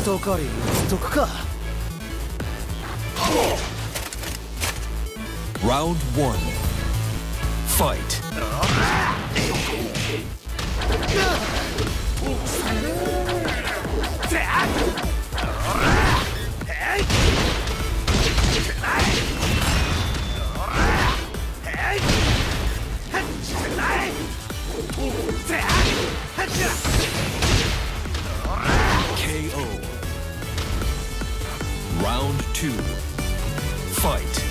一狩りしとくか Round 1 Fight. Two. Fight.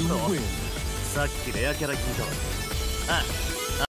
さっきレアキャラ聞いたわ。あ